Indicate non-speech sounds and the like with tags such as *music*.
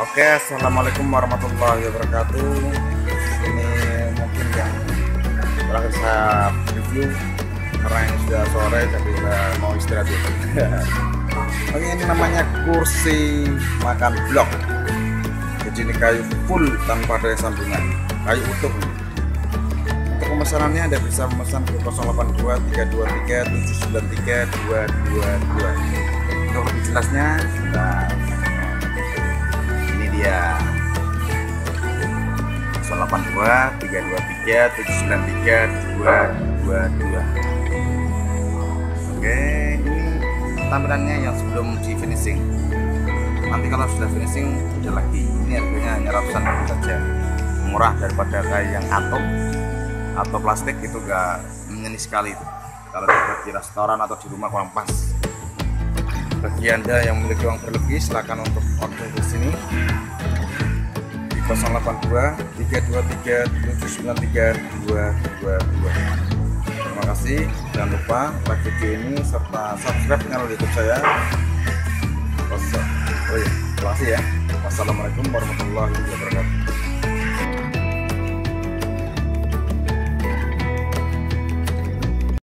Oke, assalamualaikum warahmatullahi wabarakatuh. Ini mungkin yang terakhir saya review karena yang sudah sore jadi saya mau istirahat dulu. Oke, *laughs* ini namanya kursi makan blok. Jadi ini kayu full tanpa ada sambungan, kayu utuh. Untuk pemesanannya Anda bisa memesan ke 082 323 793 222. Untuk lebih jelasnya, nah, dia 082 323 793 222 Oke ini tampilannya yang sebelum di finishing. Nanti kalau sudah finishing udah lagi. Ini harganya hanya ratusan ribu saja. Murah daripada kayak yang atom atau plastik itu gak menyeni sekali itu. Kalau dibuat di restoran atau di rumah kurang pas bagi anda yang memiliki uang berlebih silakan untuk order di sini. Di 082 323 793 222 terima kasih. Jangan lupa like video ini serta subscribe channel youtube saya. Oh iya terima kasih ya. Wassalamualaikum warahmatullahi wabarakatuh